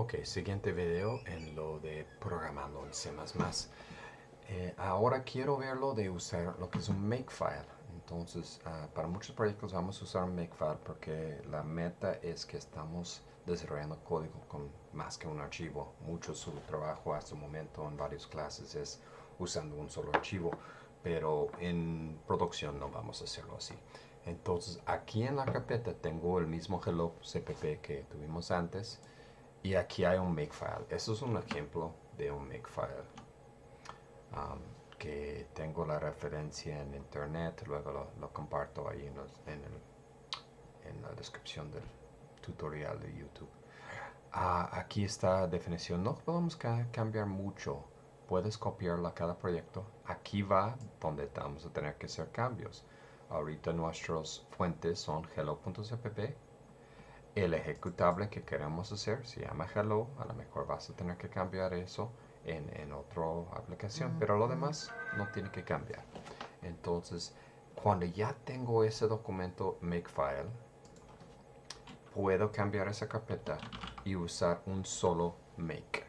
Ok, siguiente video en lo de programando en C++. Eh, ahora quiero verlo de usar lo que es un makefile. Entonces, ah, para muchos proyectos vamos a usar un makefile porque la meta es que estamos desarrollando código con más que un archivo. Mucho su trabajo hasta el momento en varias clases es usando un solo archivo, pero en producción no vamos a hacerlo así. Entonces, aquí en la carpeta tengo el mismo hello cpp que tuvimos antes y aquí hay un makefile. Eso es un ejemplo de un makefile. Um, que tengo la referencia en internet, luego lo, comparto ahí en, en, la descripción del tutorial de YouTube. Ah, aquí está la definición. No podemos cambiar mucho. Puedes copiarla a cada proyecto. Aquí va donde vamos a tener que hacer cambios. Ahorita nuestras fuentes son hello.cpp el ejecutable que queremos hacer se llama hello, a lo mejor vas a tener que cambiar eso en, en otra aplicación, pero lo demás no tiene que cambiar. Entonces, cuando ya tengo ese documento makefile, puedo cambiar esa carpeta y usar un solo make.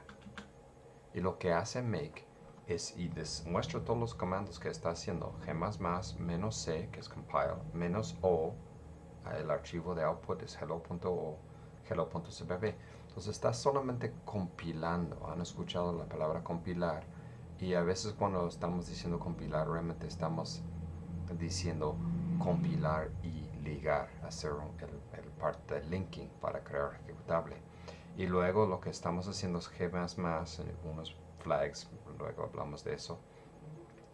Y lo que hace make es y muestra todos los comandos que está haciendo g++ menos c que es compile menos o el archivo de output es hello.o, hello.cpp. Entonces está solamente compilando. Han escuchado la palabra compilar. Y a veces cuando estamos diciendo compilar, realmente estamos diciendo compilar y ligar, hacer el, el parte de linking para crear ejecutable. Y luego lo que estamos haciendo es G++, algunos flags, luego hablamos de eso.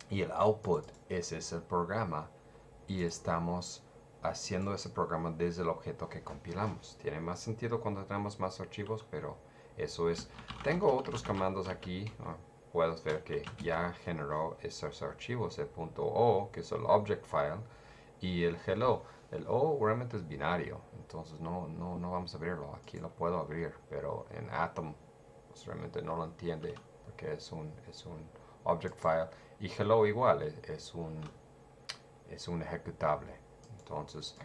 Y el output ese es el programa y estamos haciendo ese programa desde el objeto que compilamos. Tiene más sentido cuando tenemos más archivos, pero eso es. Tengo otros comandos aquí. puedes ver que ya generó esos archivos, el .o, que es el object file, y el hello. El O realmente es binario, entonces no, no, no vamos a abrirlo. Aquí lo puedo abrir, pero en Atom pues realmente no lo entiende porque es un, es un object file. Y hello igual, es un, es un ejecutable. Entonces,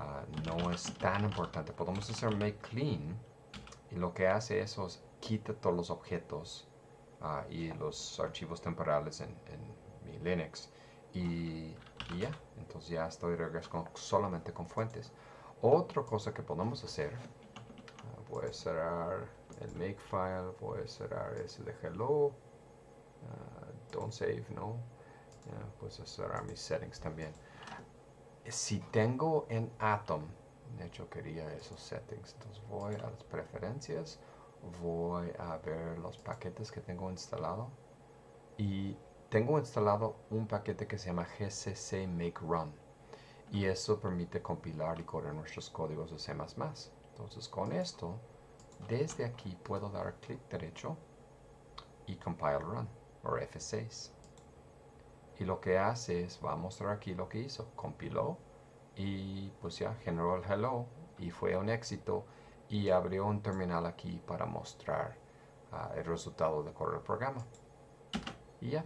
ah, no es tan importante. Podemos hacer make clean y lo que hace eso es quita todos los objetos ah, y los archivos temporales en, mi Linux y, ya, entonces ya estoy regresando solamente con fuentes. Otra cosa que podemos hacer, ah, voy a cerrar el makefile, voy a cerrar ese hello, don't save, no, pues cerrar mis settings también si tengo en Atom, de hecho quería esos settings, entonces voy a las preferencias, voy a ver los paquetes que tengo instalado y tengo instalado un paquete que se llama gcc make run y eso permite compilar y correr nuestros códigos de C++. Entonces con esto, desde aquí puedo dar clic derecho y compile run o F6 y lo que hace es, va a mostrar aquí lo que hizo, compiló y pues ya generó el hello y fue un éxito y abrió un terminal aquí para mostrar ah, el resultado de correr el programa. Y ya